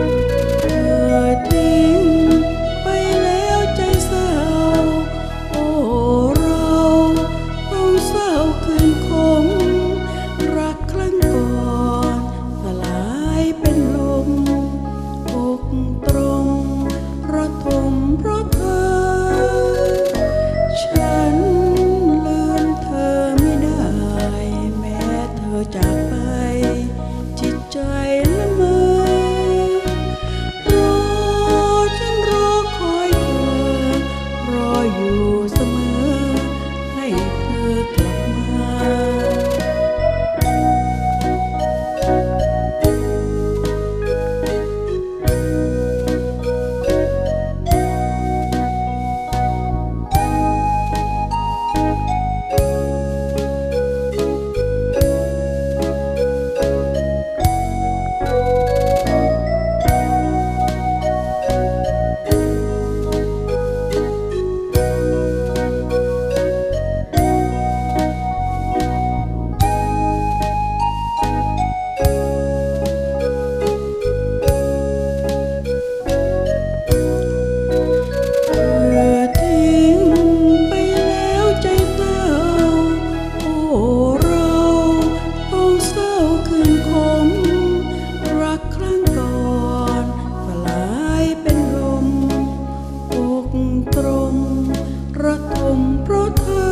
Thank you. protect.